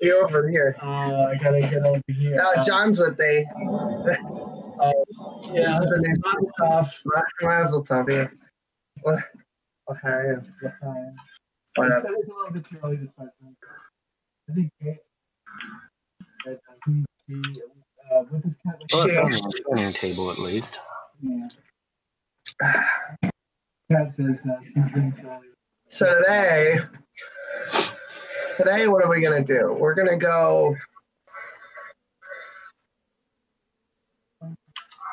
You're over here. Uh, I gotta get over here. No, Uh, John's with they. uh, yeah, This is the new- Mazel tov. Mazel yeah. What? Okay. Uh, Whatever. It's, it's a little bit too early to start. I think Kate, that uh, he, he, uh, with his cat, like, Well, it's on the table at least. yeah. Cat says uh, she drinks early. So today, today, what are we gonna do? We're gonna go.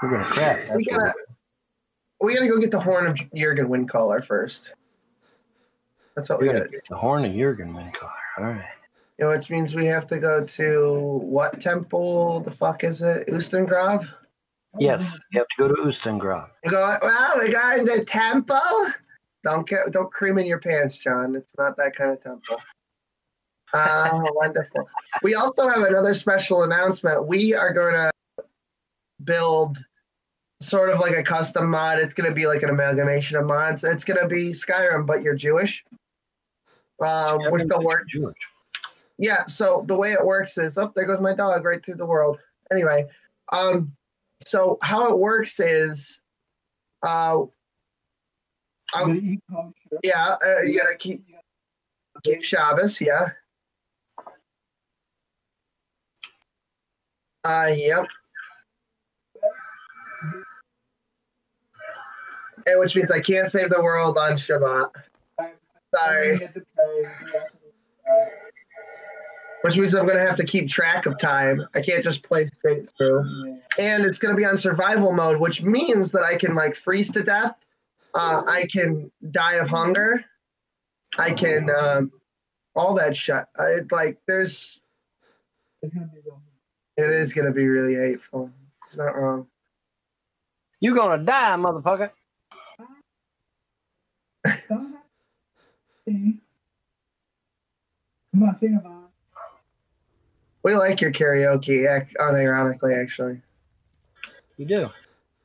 We're gonna crap. That's We gotta. We gotta go get the horn of Jurgen Windcaller first. That's what we we're gotta do. get the horn of Jurgen Windcaller. All right. You know, which means we have to go to what temple? The fuck is it? Ustengrav? Yes, you have to go to Ustengrav. You go. Well, we got in the temple. Don't get. Don't cream in your pants, John. It's not that kind of temple. Oh, wonderful. We also have another special announcement. We are going to build sort of like a custom mod. It's going to be like an amalgamation of mods. It's going to be Skyrim, but you're Jewish. Um, we're still working. Jewish. Yeah, so the way it works is, oh, there goes my dog right through the world. Anyway, um, so how it works is, uh, gotta eat kosher. yeah, uh, you gotta keep keep Shabbos, yeah. Uh, yep. And which means I can't save the world on Shabbat. Sorry. Which means I'm gonna have to keep track of time. I can't just play straight through. And it's going to be on survival mode, which means that I can like freeze to death. Uh, I can die of hunger. I can um, all that shit. It, like there's, it is going to be really hateful. It's not wrong. You're gonna die, motherfucker. Come on, sing about it. We like your karaoke, ac- unironically, actually. You do.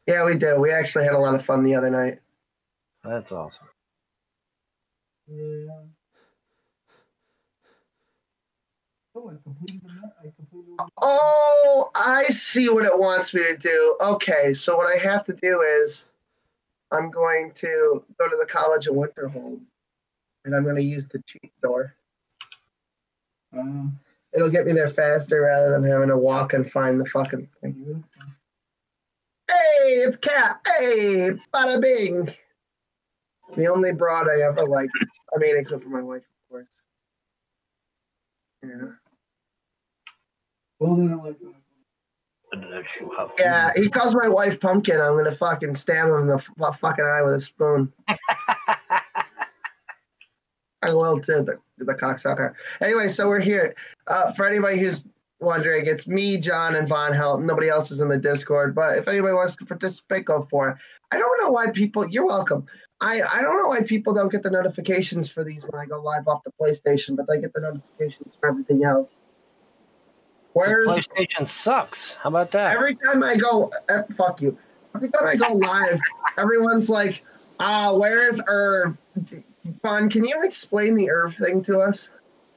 Yeah, we do. We actually had a lot of fun the other night. That's awesome. Yeah. Oh, I completed the net. I completed the Oh, I see what it wants me to do. Okay, so what I have to do is I'm going to go to the College of Winterhold, and I'm going to use the cheat door. Uh, It'll get me there faster rather than having to walk and find the fucking thing. Hey, it's Cat. Hey, bada bing. The only broad I ever liked. I mean, except for my wife, of course. Yeah. Well, then I'm like, Yeah, he calls my wife Pumpkin. I'm gonna fucking stab him in the f- fucking eye with a spoon. I will too, the, the cocksucker. Anyway, so we're here. Uh, for anybody who's wondering, it's me, John, and Von Helt. Nobody else is in the Discord, but if anybody wants to participate, go for it. I don't know why people. You're welcome. I, I don't know why people don't get the notifications for these when I go live off the PlayStation, but they get the notifications for everything else. Where's The PlayStation sucks. How about that? every time I go, eh, fuck you. Every time I go live, everyone's like, "Ah, where's Irv?" Fun. Can you explain the Irv thing to us?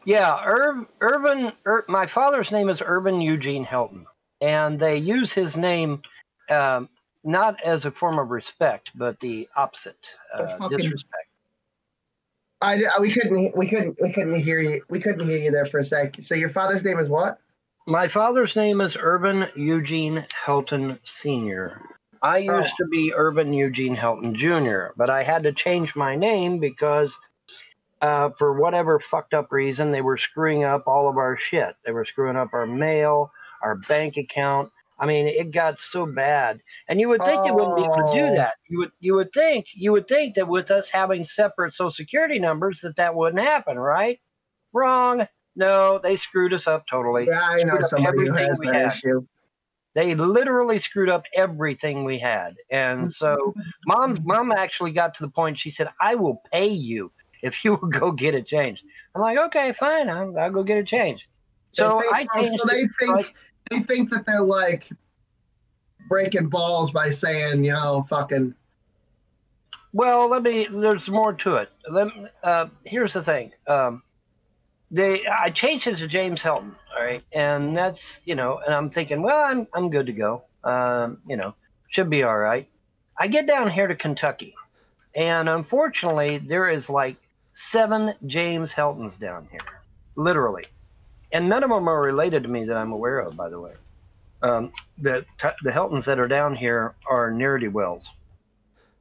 Yeah, Irv, Irvin. Ir, my father's name is Irvin Eugene Helton, and they use his name um, not as a form of respect, but the opposite, uh, fucking- disrespect. I we couldn't we couldn't we couldn't hear you we couldn't hear you there for a sec. So your father's name is what? My father's name is Irvin Eugene Helton Sr. I used to be Irvin Eugene Helton Jr., but I had to change my name because, uh, for whatever fucked up reason, they were screwing up all of our shit. They were screwing up our mail, our bank account. I mean, it got so bad, and you would think they wouldn't be able to do Oh. that. You would, you would think, you would think that with us having separate Social Security numbers, that that wouldn't happen, right? Wrong. No, they screwed us up totally Yeah, I know somebody who everything has we that had. issue. they literally screwed up everything we had. And so mom mom actually got to the point she said, I will pay you if you will go get it changed. I'm like, okay, fine, I'll, I'll go get it changed. So They think- I oh, so they think like- they think that they're like breaking balls by saying, you know, fucking well, let me there's more to it. Let me- uh, here's the thing. Um, they I changed it to James Helton, all right, and that's you know, and I'm thinking, well, I'm I'm good to go, um, you know, should be all right. I get down here to Kentucky, and unfortunately, there is like seven James Heltons down here, literally, and none of them are related to me that I'm aware of, by the way. Um, the the Heltons that are down here are ne'er do wells.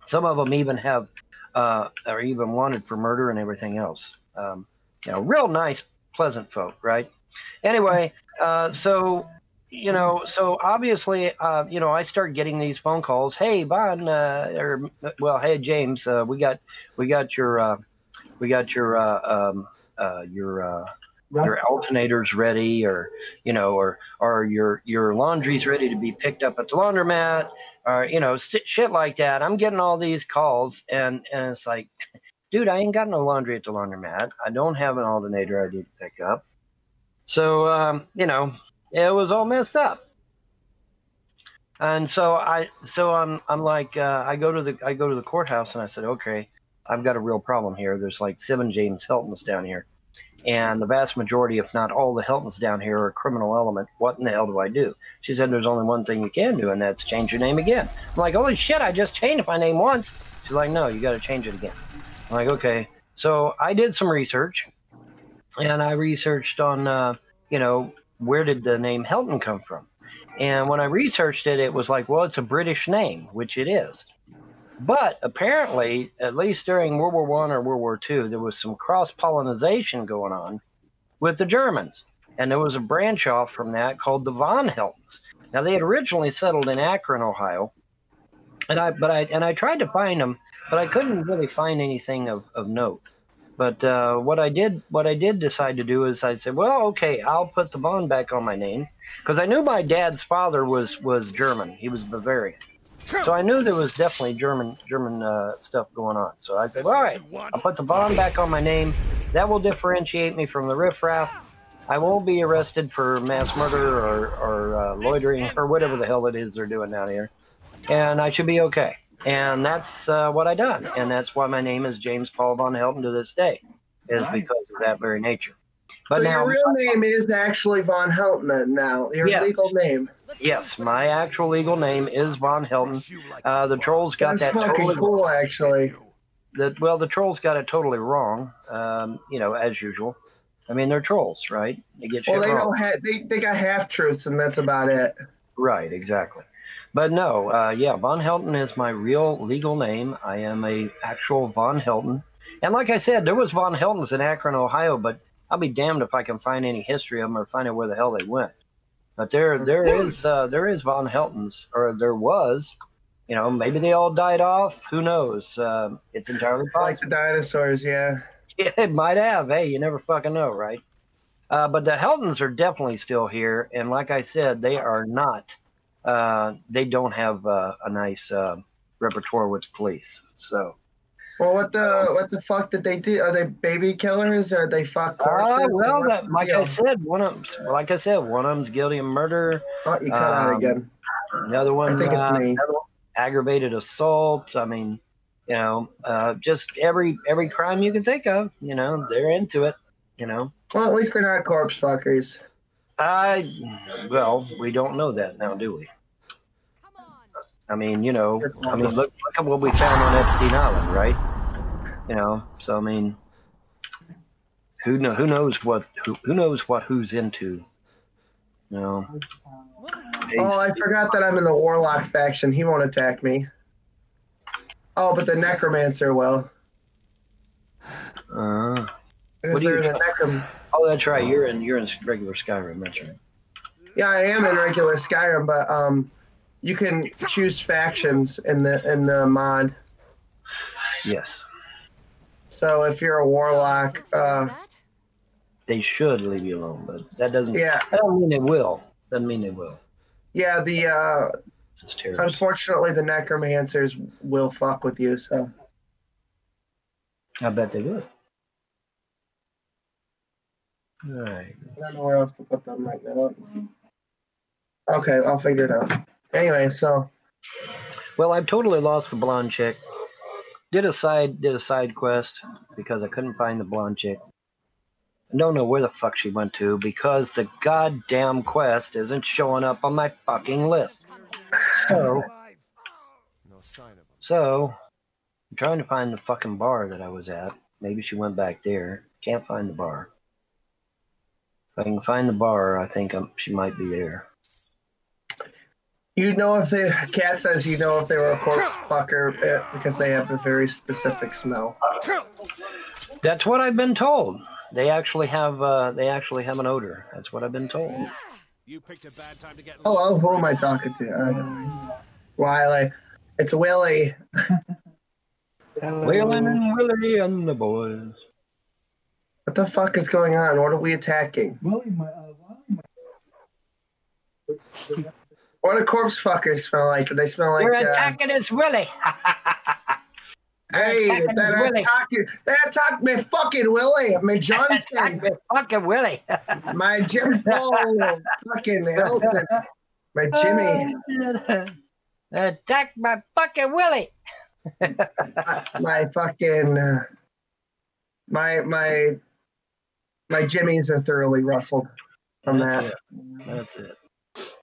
Some of them even have uh, are even wanted for murder and everything else. Um, you know, real nice, pleasant folk, right? Anyway, uh, so you know, so obviously, uh, you know, I start getting these phone calls. Hey, Bon, uh, or well, hey James, uh, we got we got your uh, we got your uh, um, uh, your uh, your alternators ready, or you know, or or your your laundry's ready to be picked up at the laundromat, or you know, st- shit like that. I'm getting all these calls, and and it's like, dude, I ain't got no laundry at the laundromat. I don't have an alternator I need to pick up. So um, you know, it was all messed up. And so I, so I'm, I'm like, uh, I go to the, I go to the courthouse and I said, okay, I've got a real problem here. There's like seven James Heltons down here, and the vast majority, if not all, the Heltons down here are a criminal element. What in the hell do I do? She said, there's only one thing you can do, and that's change your name again. I'm like, holy shit, I just changed my name once. She's like, no, you got to change it again. I'm like, okay. So I did some research, and I researched on, uh, you know, where did the name Helton come from? And when I researched it, it was like, well, it's a British name, which it is. But apparently, at least during World War One or World War Two, there was some cross pollination going on with the Germans, and there was a branch off from that called the von Heltons. Now they had originally settled in Akron, Ohio, and I but I and I tried to find them, but I couldn't really find anything of, of note. But uh, what I did, what I did decide to do is I said, well, okay, I'll put the bond back on my name because I knew my dad's father was was German. He was Bavarian, so I knew there was definitely German German uh, stuff going on. So I said, well, all right, I'll put the bond back on my name. That will differentiate me from the riffraff. I won't be arrested for mass murder or, or uh, loitering or whatever the hell it is they're doing down here, and I should be okay. And that's uh, what I done, and that's why my name is James Paul von Helton to this day, is because of that very nature. But so now, your real name is actually Von Helton now. Your Yes. legal name. yes, my actual legal name is von Helton. Uh, the trolls got That's that totally cool actually. the, well, the trolls got it totally wrong. Um, you know, as usual. I mean, they're trolls, right? They get Well they wrong. don't have they, they got half truths and that's about it. Right, exactly. But no, uh, yeah, Von Helton is my real legal name. I am a actual Von Helton. And like I said, there was Von Heltons in Akron, Ohio, but I'll be damned if I can find any history of them or find out where the hell they went. But there, there is, uh, there is Von Heltons, or there was. You know, maybe they all died off. Who knows? Uh, it's entirely possible. Like the dinosaurs, yeah. Yeah, it might have. Hey, you never fucking know, right? Uh, but the Heltons are definitely still here, and like I said, they are not. Uh, they don't have uh, a nice uh, repertoire with the police. So, Well, what the what the fuck did they do? Are they baby killers or they fuck uh, well, that, like deal? I said, one of 'em's- like I said, one of them's guilty of murder. Oh, you cut out um, again. Another one, I think it's uh, me. one, aggravated assault. I mean, you know, uh, just every every crime you can think of. You know, they're into it. You know. Well, at least they're not corpse fuckers. I well, we don't know that now, do we? I mean, you know, I mean, look look at what we found on Epstein Island, right? You know, so I mean, who know who knows what who who knows what who's into? You know, Oh, I forgot that I'm in the Warlock faction. He won't attack me. Oh, but the Necromancer will. uh, What do you- the Necrom. Oh, that's right. You're in you're in regular Skyrim. That's right. Yeah, I am in regular Skyrim, but um, you can choose factions in the in the mod. Yes, So if you're a Warlock, uh, they should leave you alone, but that doesn't. yeah, I don't mean they will. Doesn't mean they will. yeah, the uh, unfortunately the Necromancers will fuck with you. So I bet they would. All right. I don't know where else to put them right now. Okay, I'll figure it out. Anyway, so Well, I've totally lost the blonde chick. Did a side did a side quest because I couldn't find the blonde chick. I don't know where the fuck she went to because the goddamn quest isn't showing up on my fucking list. So, No sign of so I'm trying to find the fucking bar that I was at. Maybe she went back there. Can't find the bar. If I can find the bar, I think i she might be there. You know if the cat says you know if they were a corpse fucker eh, because they have a very specific smell. That's what I've been told. They actually have uh, they actually have an odor. That's what I've been told. You picked a bad time to get Hello, who am I talking to? Uh, Wiley. It's Willie. Hello. Waylon and Willie and the boys. What the fuck is going on? What are we attacking? Willie, my, uh, Willie, my. What do corpse fuckers smell like? They smell like We're uh, attacking his Willie. Hey, attacking they're Willie. attacking they attacked me fucking Willie, my Attack Johnson, me fucking Willie. my Jim Paul fucking Hilton, my Jimmy, Attack my fucking Willie. my fucking uh, my my my Jimmies are thoroughly rustled from That's that. it. That's it.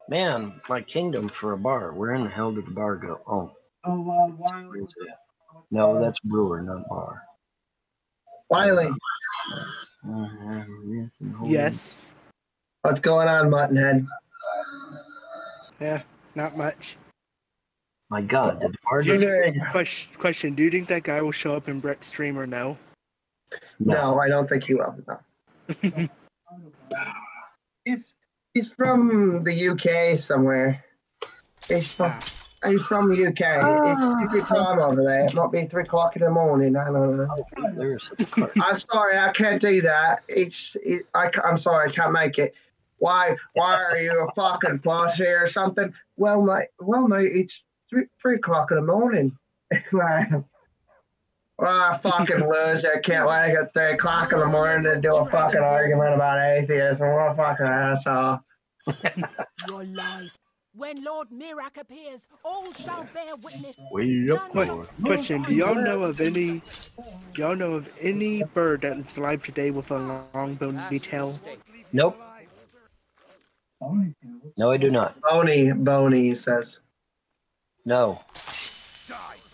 Man, my kingdom for a bar. Where in the hell did the bar go? Oh, Oh, uh, Wiley. No, that's brewer, not bar. Wiley, Yes. what's going on, Muttonhead? Yeah, not much. My God, did the bar you just question, question, do you think that guy will show up in Brett's stream or no? No, I don't think he will. No. He's he's from the UK somewhere. He's from he's from the UK. It's ah. stupid time over there. It might be three o'clock in the morning. I don't know. There's such a car. I'm sorry, I can't do that. It's it, I, am sorry, I can't make it. Why why are you a fucking pussy or something? Well, mate, well, mate, it's three three o'clock in the morning. Well, I fucking loser. I can't wake at three o'clock in the morning to do a fucking argument about atheism. What a fucking asshole. Your lies. When Lord Miraak appears, all shall bear witness. Way up None north. else. Question, do y'all know of any do y'all know of any bird that is alive today with a long bony tail? Nope. No, I do not. Bony, bony he says. No.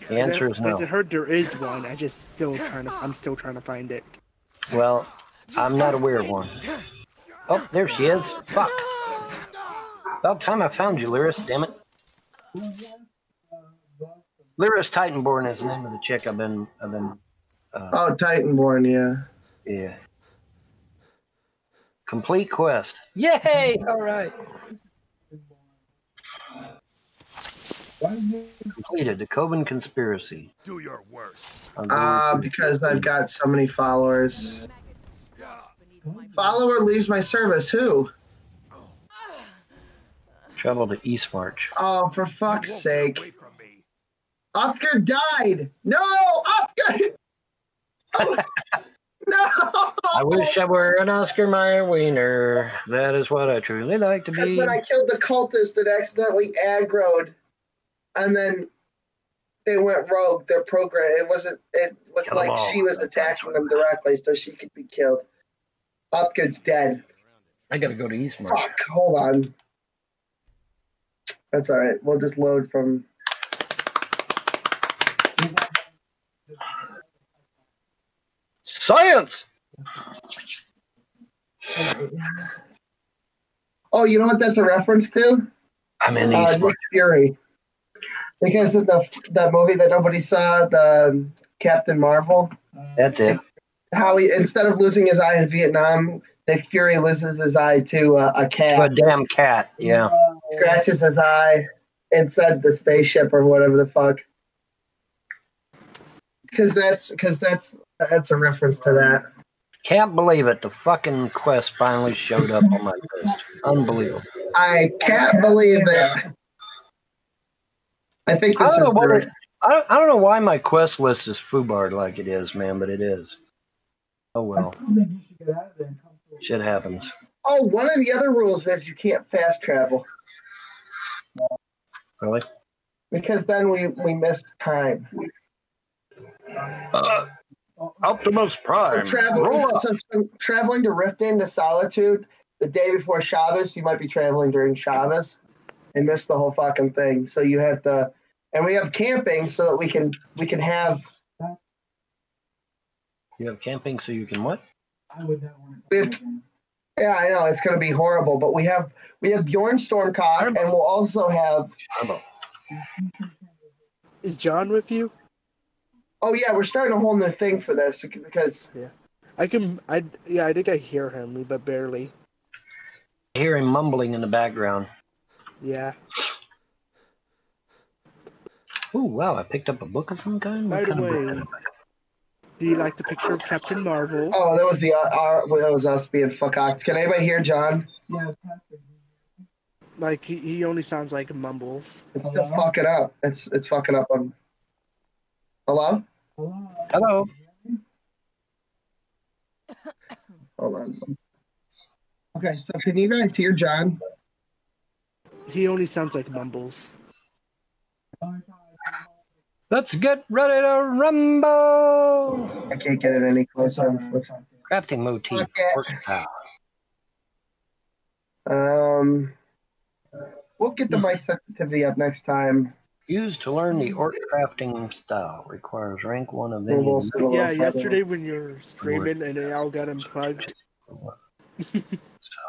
The answer is Because I no. heard there is one. I just still trying to I'm still trying to find it. Well, I'm not aware of one. Oh, there she is. Fuck. About time I found you, Lyris. Damn it. Lyris Titanborn is the name of the chick I've been. I've been. Uh, Oh, Titanborn, yeah. yeah. Complete quest. Yay! All right. Why is it? Completed. The Coven conspiracy. Do your worst. I'm Uh, because I've got so many followers. Follower leaves my service. Who? travel to East March. Oh, for fuck's sake. away from me. Oscar died. No, Oscar. Oh, no. I wish I were an Oscar Mayer wiener. That is what I truly like to Because be. when I killed the cultist that accidentally aggroed, and then they went rogue. Their program. It wasn't. It was Kill 'em like she was attacking them directly, so she could be killed. Upgood's dead. I gotta go to East Fuck. Hold on. That's all right. We'll just load from. Science! Oh, you know what that's a reference to? I'm in Uh, East Nick Fury. Because of the the movie that nobody saw, the Captain Marvel. That's it. How he instead of losing his eye in Vietnam, Nick Fury loses his eye to a A cat, A damn cat. Yeah. scratches his eye inside the spaceship or whatever the fuck. Because that's because that's that's a reference to that. Can't believe it. The fucking quest finally showed up on my list. Unbelievable. I can't believe it. I think I this don't is know what great. I don't, I don't know why my quest list is foobarred like it is, man, but it is. Oh well. still think you should get out of there and come to Shit happens. Oh, one of the other rules is you can't fast travel Really? because then we we miss time. Oh, Optimus Prime. So traveling, Roll up. so, so traveling to Riften to Solitude the day before Shabbos, you might be traveling during Shabbos and miss the whole fucking thing. So you have to, and we have camping so that we can we can have You have camping so you can what? I would not want We to. have- Yeah, I know it's going to be horrible, but we have we have Bjorn Stormcock, and we'll also have. Is John with you? Oh yeah, we're starting a whole new thing for this because Yeah, I can. I yeah. I think I hear him, but barely. I hear him mumbling in the background. Yeah. Oh wow! I picked up a book of some kind. By the of way, do you like the picture of Captain Marvel? oh that was the uh, our, that was us being fuck Can anybody hear John? Yeah. Like he, he only sounds like mumbles. It's still Hello? fucking up. It's it's fucking up on. Hello. Hello. Hello. Hold on. Okay, so can you guys hear John? He only sounds like mumbles. Let's get ready to rumble. I can't get it any closer. unfortunately. Crafting motif. Okay. Um, we'll get the mic sensitivity up next time. Used to learn the orc crafting style. Requires rank one of We'll, any. we'll see a little Yeah, further. yesterday when you were streaming and it all got unplugged.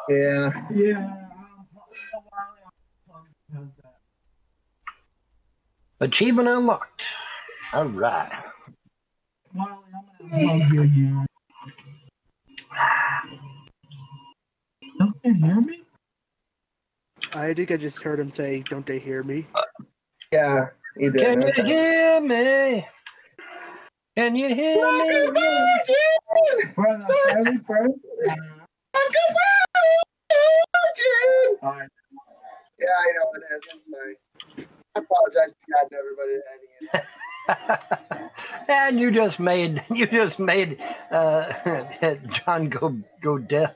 Yeah. Yeah. How's that? Achievement unlocked. All right. Molly, I'm gonna unplug you again. Don't you hear me? I think I just heard him say, "Don't they hear me?" Yeah. He did. Can you hear me? Can you hear me? Welcome For the very first. Alright. Yeah, I know it is. I'm sorry. I apologize to God and everybody that had it. and you just made you just made uh, John go go deaf.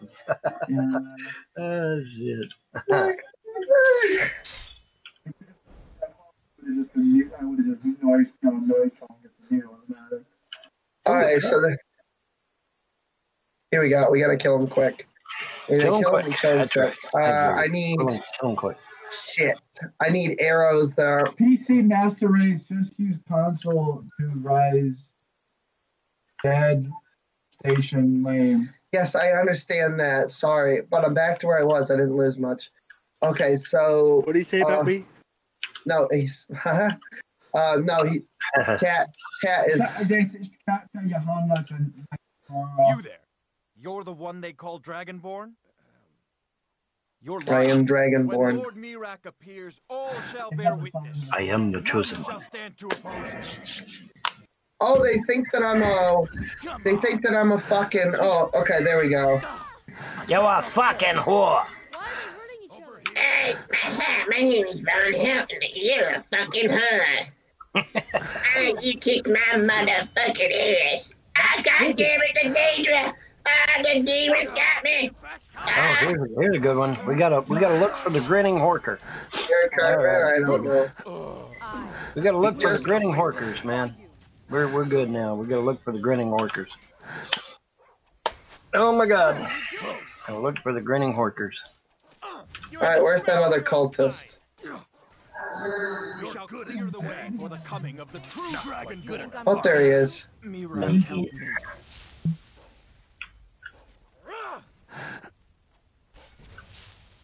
Yeah. oh shit. I would've just been mute. I would have just noise gone noise trying to get the deal on the matter. All right, so the, here we go. We gotta kill him quick. We Kill him kill quick. him kill him quick. Uh, I need Kill him, kill him quick. Shit. I need arrows that are. PC Master Race just use console to rise dead station lane. Yes, I understand that. Sorry, but I'm back to where I was. I didn't lose much. Okay, so What do you say about Uh, me? no, he's. uh, no, he cat cat is. I guess I can't tell you how. You there. You're the one they call Dragonborn? You're I lying. am When Dragonborn. Lord Miraak appears, all shall bear witness. I am the chosen one. stand to oppose. Oh, they think that I'm a. They think that I'm a fucking. Oh, okay, there we go. You a fucking whore. Hey, my name is Von Hilton. You're a fucking whore. Why don't you kick my motherfucking ass? Ah, God damn it, the Daedra! Ah, the demon got me! Oh, here's a, here's a good one. We gotta we gotta look for the grinning horker. Gary Cartman, I don't know. We gotta look for the grinning horkers, man. We're we're good now. We gotta look for the grinning horkers. Oh my god. Gotta look for the grinning horkers. All right, where's that other cultist? We shall clear the way for the coming of the true Dragon Oh, there he is. Miraak help me.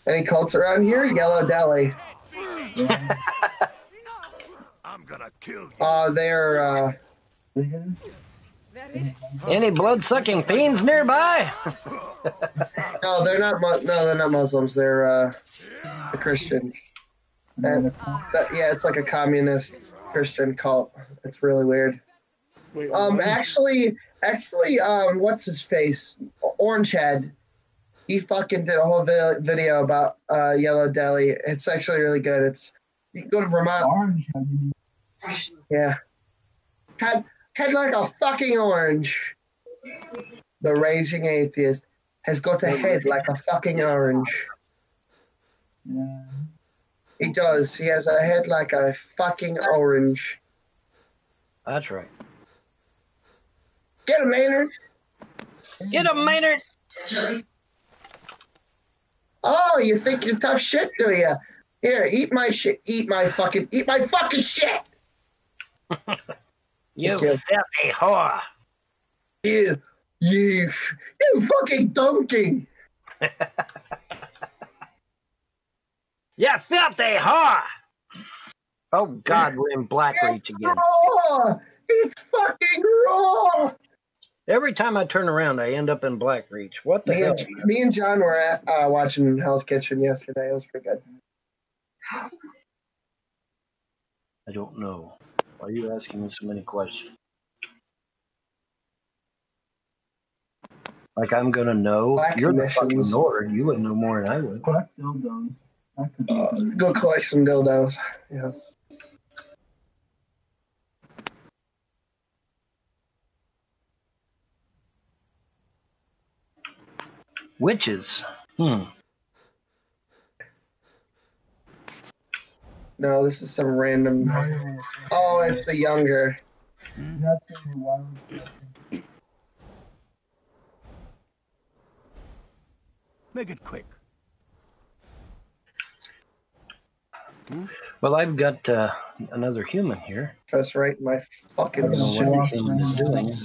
Any cults around here? Yellow Deli. I'm gonna kill you. Uh, they're uh, Any blood sucking fiends nearby? no, they're not. Mu- no, they're not Muslims. They're uh, the Christians. And that, yeah, it's like a communist Christian cult. It's really weird. Wait, Um, actually, actually, um, what's his face? Orange Head. He fucking did a whole vi- video about uh, Yellow Deli. It's actually really good. It's you can go to Vermont. Orange had Yeah. Head head like a fucking orange. The raging atheist has got a head like a fucking orange. Yeah. He does. He has a head like a fucking orange. That's right. Get him, Maynard. Get him, Maynard. Oh, you think you're tough shit, do you? Here, eat my shit. Eat my fucking. Eat my fucking shit. You filthy whore. You, you, you fucking donkey. You filthy whore. Oh God, we're in Blackreach again. raw. It's fucking raw. Every time I turn around, I end up in Blackreach. What the Me hell? and, me and John were at, uh, watching Hell's Kitchen yesterday. It was pretty good. I don't know. Why are you asking me so many questions? Like I'm gonna know. Black You're the fucking Lord. You would know more than I would. Collect dildos. That Uh, go collect some dildos. Yeah. Witches. Hmm. No, this is some random. Oh, it's the younger. That's a wild. Make it quick. Well, I've got uh, another human here. That's right in my I fucking don't know what the human is doing.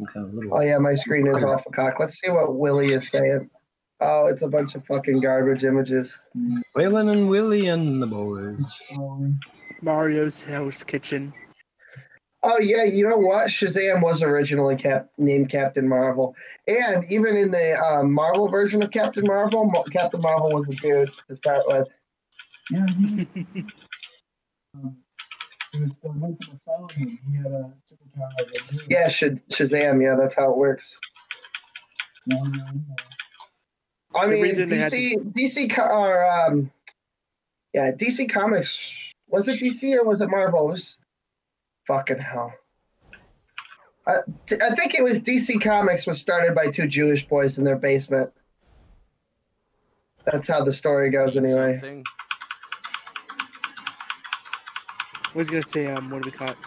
Some kind of little. Oh yeah, my screen is off a cock. Let's see what Willie is saying. Oh, it's a bunch of fucking garbage images. Waylon and Willie and the boys. Mario's Hell's Kitchen. Oh yeah, you know what? Shazam was originally cap- named Captain Marvel, and even in the um, Marvel version of Captain Marvel, Mo- Captain Marvel was a dude to start with. yeah, he, was still with the he had a superpower that. Yeah, Sh- Shazam. Yeah, that's how it works. I The mean, reason they had DC, DC, or um, yeah, DC Comics. Was it DC or was it Marvel? It was fucking hell. I, I think it was DC Comics was started by two Jewish boys in their basement. That's how the story goes, anyway. Something. I was gonna say, um, what do we call it?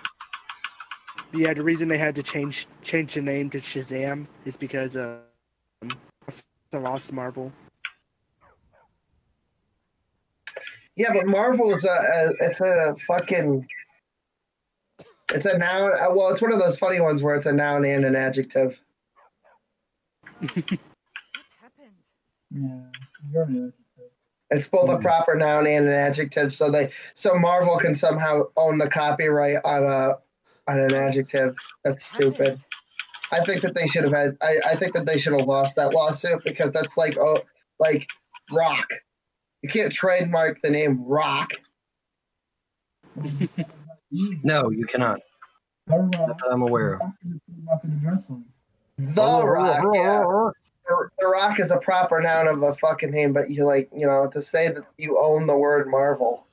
Yeah, the reason they had to change change the name to Shazam is because uh, um, the Lost Marvel. Yeah, but Marvel is a, a it's a fucking it's a noun. uh, Well, it's one of those funny ones where it's a noun and an adjective. What happened? Yeah, you're right. It's both a Mhm. proper noun and an adjective, so they so Marvel can somehow own the copyright on a on an adjective. That's stupid. I think that they should have had. I, I think that they should have lost that lawsuit because that's like oh like rock. You can't trademark the name rock. No, you cannot. Not that I'm aware of. Rock is not going to dress him. The rock. Yeah. The The Rock is a proper noun of a fucking name, but you like, you know, to say that you own the word Marvel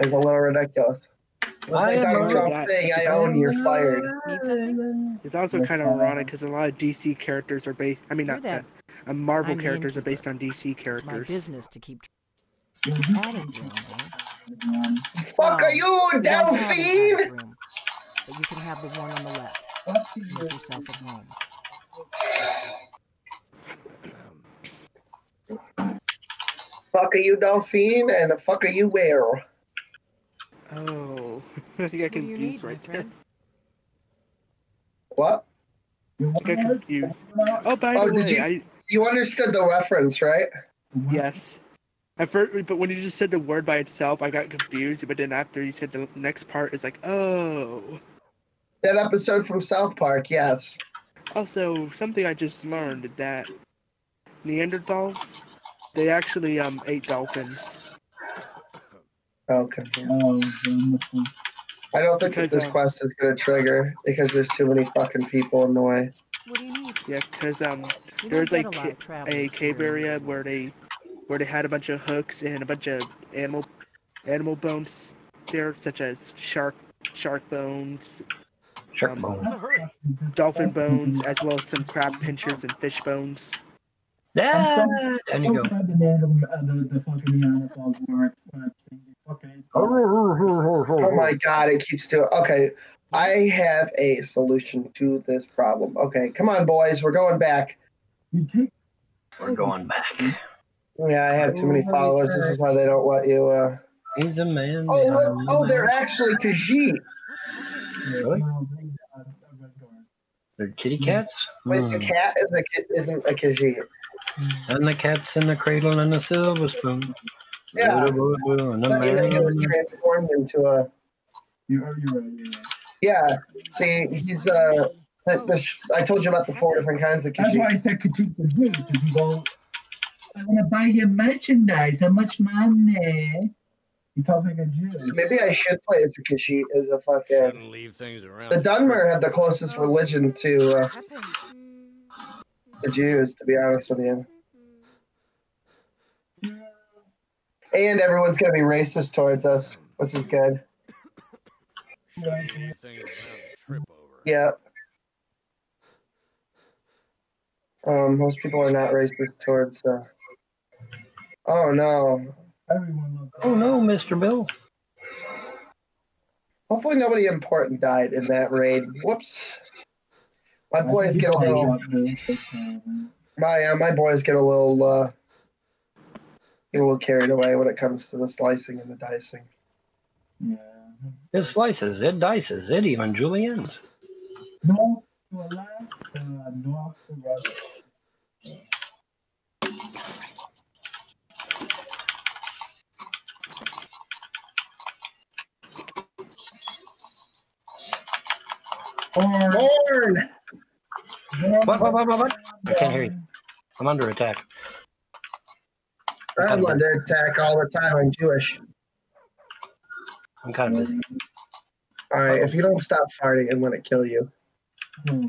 is a little ridiculous. It's like I am Donald a- Trump saying, "I own," you're fired. Need something? It's also kind of ironic because a lot of DC characters are based. I mean, not that- that. Uh, Marvel I'm characters are based on DC It's my characters. business to keep Yeah, room, eh? Um, Fuck are you, We don't have an attic Delphine? but you can have the one on the left. Make yourself at home. Fuck are you, Delphine? And the fuck are you, where? Oh, I think I What do confused right there. What? You I got confused. Oh, by Oh, the did way, you- I You understood the reference, right? yes. At first, but when you just said the word by itself, I got confused. But then after you said the next part, it's like, oh. That episode from South Park, yes. Also, something I just learned that Neanderthals, they actually um ate dolphins. Okay. Then this one. I don't think that this uh, quest is gonna trigger because there's too many fucking people in the way. What do you need? Yeah, because um We There's don't like a lot of travelers a cave area where they where they had a bunch of hooks and a bunch of animal animal bones there, such as shark shark bones, Shark Um, bone. What's the hurry? dolphin bones, as well as some crab pinchers and fish bones. Yeah, and you I'm go. the name of uh, the, the fucking Neanderthals weren't when I think they fucking Oh my god, it keeps doing. Okay, I have a solution to this problem. Okay, come on, boys. We're going back. We're going back. Yeah, I have too many followers. This is why they don't let you. Uh... He's a man. Oh, behind look. the Oh, they're actually Khajiit. Really? no, bring uh, a red guard. They're kitty cats. Wait, Hmm. the cat is a, ki- isn't a Khajiit. And the cat's in the cradle and the silver spoon. Yeah. And the I mean, they was transformed into a. You are you right? You're right. Yeah. See, he's uh. The, the, sh- I told you about the four different kinds of That's why I said Khajiit the Jew, because you go, I want to buy your merchandise. How much money? You talk like a Jew. Maybe I should play as a Khajiit as a fucking. Shouldn't leave things around. The Dunmer had the closest religion to uh, happened? the Jews, to be honest with you. And everyone's gonna be racist towards us, which is good. Shouldn't leave things around to trip over. Yeah. Um, most people are not racist towards. Uh... Oh no! Everyone loves Oh no, Mr. Bill. Hopefully nobody important died in that raid. Whoops. My boys get a little. My uh, my boys get a little. Uh, get a little carried away when it comes to the slicing and the dicing. Yeah. It slices, it dices, it even juliennes. North to Alaska, north to Russia. Or Born. What, what, what, what, what? I can't hear you. I'm under attack. I'm under attack all the time. I'm Jewish. I'm kind of busy. All right, if you don't stop farting, I'm gonna kill you. Hmm.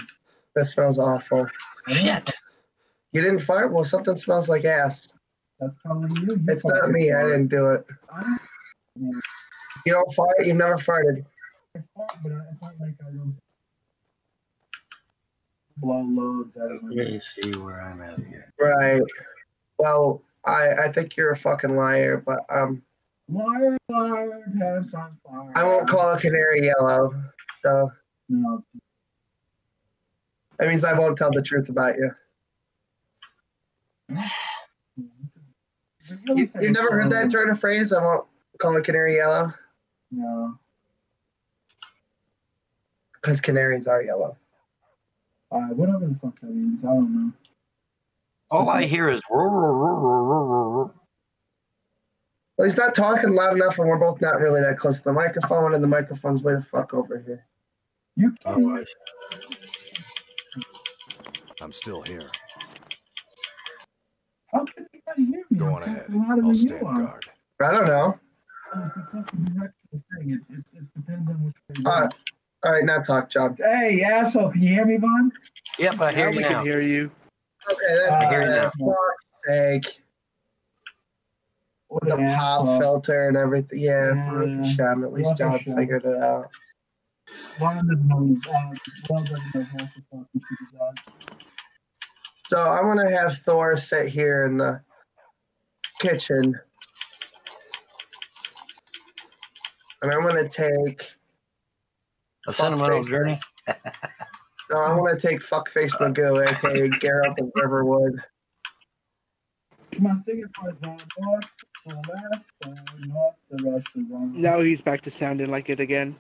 That smells awful. Shit. You didn't fart? Well, something smells like ass. That's probably you. you It's not fucking me. I didn't do it. You don't fart. You never farted. I fart, but it's not like I don't blow loads out of Let my me see where I'm at here. Right. Well, I I think you're a fucking liar, but um, Liar, liar, pants on fire. I won't call a canary yellow. So No. that means I won't tell the truth about you. You, you never heard that turn of phrase? I won't call a canary yellow No. because canaries are yellow. Uh, whatever the fuck that means, I don't know. All I hear is. roar, roar. Well, he's not talking loud enough, and we're both not really that close to the microphone, and the microphone's way the fuck over here. You can't. I- I'm still here. How can anybody hear me? Go on ahead. I'll stand guard. I don't know. It, it, it depends on which way you Uh. All right, now talk, John. Hey, asshole, can you hear me, Vaughn? Yep, I hear Now you we now. can hear you. Okay, that's I hear you uh, now. fuck's sake. What The an pop asshole. filter and everything. Yeah, Yeah. for Hashem. At least John Hashem. figured it out. Vaughn doesn't know. Uh, well doesn't know half the fucking shit he does. So I'm gonna have Thor sit here in the kitchen, and I'm gonna take. A sentimental journey. No, I'm gonna take Fuckface Magoo, aka Gareth of Riverwood. Come on, sing it for us, Vaughn. North to Alaska, north to Russia, Vaughn. Now he's back to sounding like it again.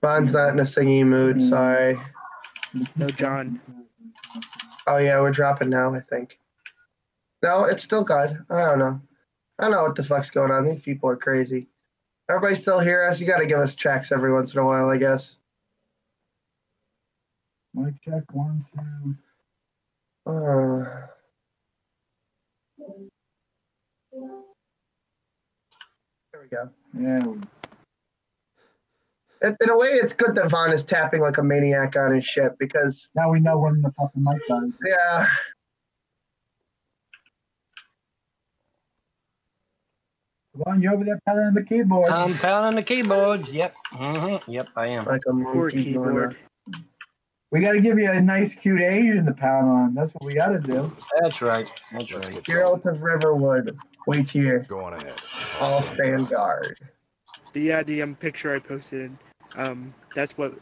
Bond's not in a singing mood. Mm. Sorry. No, John. Oh yeah, we're dropping now. I think. No, it's still good. I don't know. I don't know what the fuck's going on. These people are crazy. Everybody still hear us? You got to give us checks every once in a while, I guess. Mic check, one, two. Uh, there we go. Yeah. In, in a way, it's good that Vaughn is tapping like a maniac on his shit because, Now we know when the fucking mic dies. yeah, Vaughn, you over there pounding the keyboard. I'm pounding the keyboards. Yep. hmm Yep, I am. like a Poor monkey going keyboard. we got to give you a nice, cute Asian to pound on. That's what we got to do. That's right. That's Let's right. get Geralt going. of Riverwood. Wait here. Go on ahead. I'll stand guard. The yeah, the um, picture I posted Um, that's what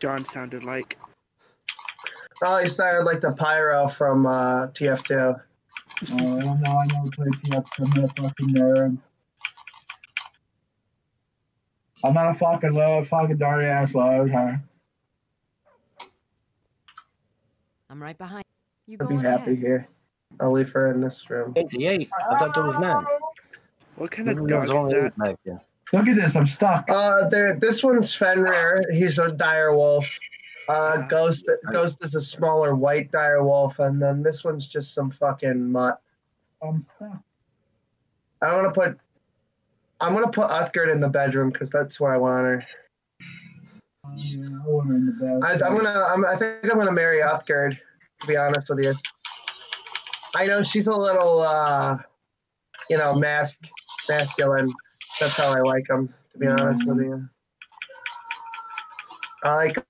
John sounded like. Oh, he sounded like the pyro from uh, TF2. Oh, I don't know. I never played TF2. I'm not a fucking nerd. I'm not a fucking load, fucking dirty ass load, huh? I'm right behind. You I'll go be on happy ahead. here. I'll leave her in this room. 88. I thought there was nine. What kind of dog is only that? eight back there. Look at this. I'm stuck. Uh, there. This one's Fenrir. He's a dire wolf. Uh, Ghost. Ghost is a smaller white dire wolf, and then this one's just some fucking mutt. I'm stuck. I want to put. I'm gonna put Uthgerd in the bedroom because that's where I want her. Yeah, I want her in the bed. I, I'm gonna. I'm, I think I'm gonna marry Uthgerd. To be honest with you, I know she's a little, uh, you know, mask, masculine. That's how I like them. To be honest with you, I like.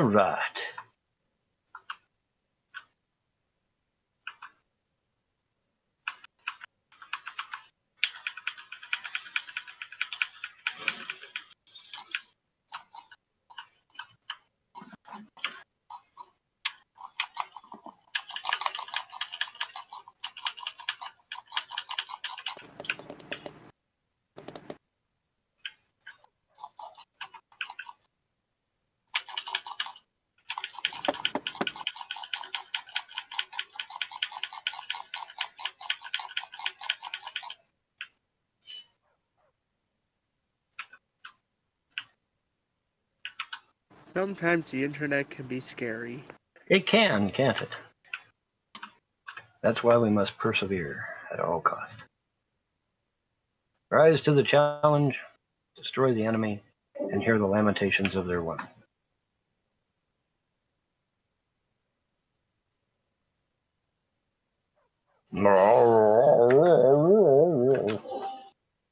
Right. Sometimes the internet can be scary. It can, can't it? That's why we must persevere at all costs. Rise to the challenge, destroy the enemy, and hear the lamentations of their women.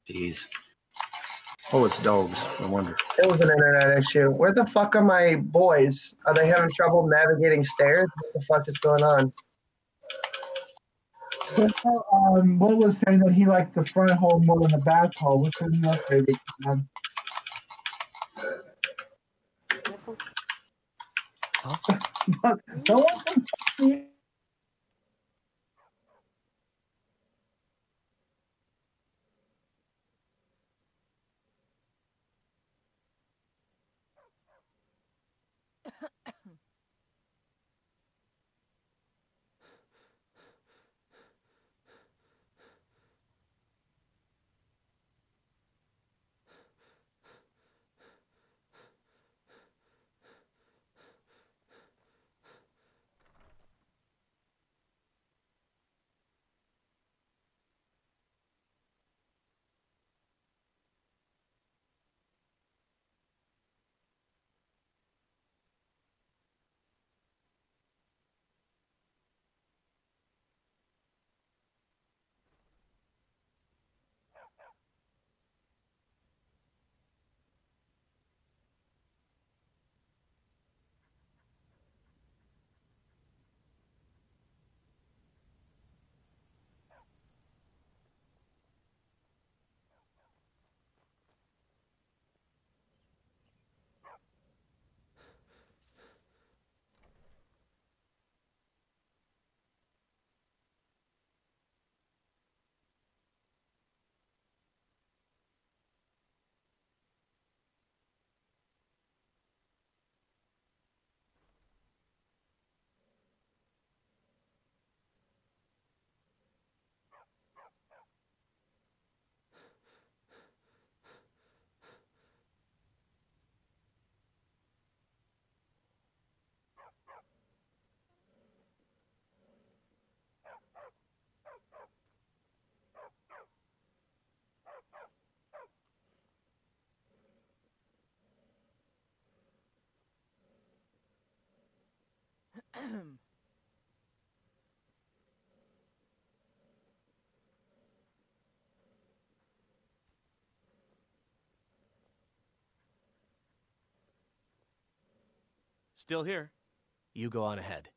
Jeez. Oh, it's dogs. No wonder. It was an internet issue. Where the fuck are my boys? Are they having trouble navigating stairs? What the fuck is going on? Um, Will was saying that he likes the front hole more than the back hole. What's in that baby? Um, no one can Still here. You go on ahead.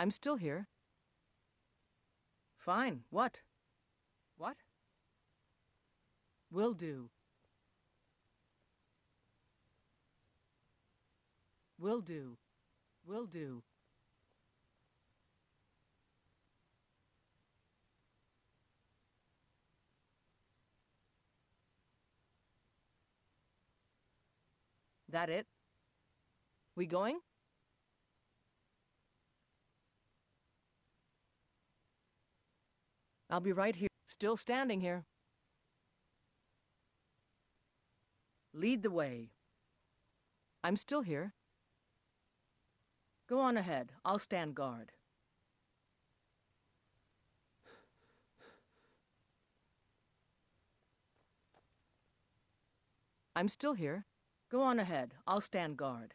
I'm still here. Fine. What? What? Will do. Will do. Will do. That it? We going? I'll be right here. Still standing here. Lead the way. I'm still here. Go on ahead. I'll stand guard. I'm still here. Go on ahead. I'll stand guard.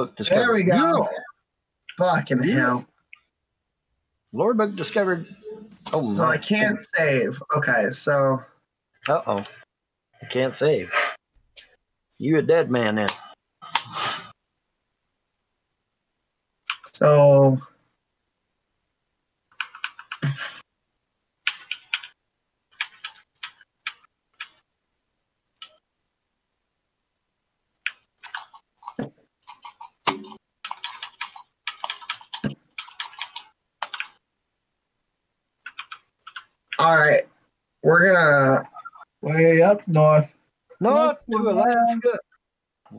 Book discovered. There we go. Yeah. Fucking Yeah. hell. Lore book discovered. Oh So my. I can't save. Okay, so Uh oh. I can't save. You a dead man then. so All right. We're gonna Way up north. North to Alaska.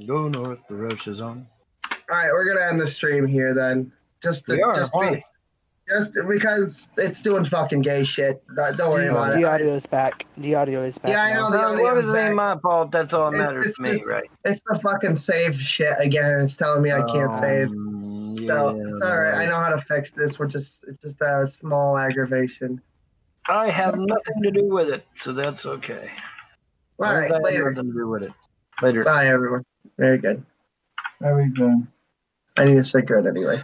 Go north, the rush is on. all right, we're gonna end the stream here then. Just to, We are, just be, just because it's doing fucking gay shit. Don't don't worry The, about the it. audio is back. The audio is back. Yeah, I now. know the No, audio what is is it ain't back. my fault? That's all that matters it's to me, just- right? It's the fucking save shit again. It's telling me I can't save. Um, So yeah, it's all right. I know how to fix this. We're just it's just a small aggravation. I have nothing to do with it, so that's okay. All I later. Nothing to do with it. Later. Bye, everyone. Very good. Very good. I need a cigarette anyway.